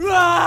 Ah!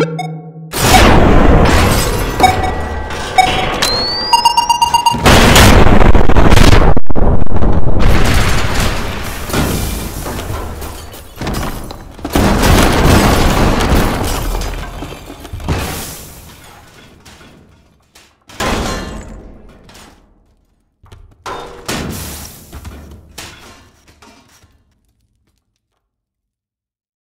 You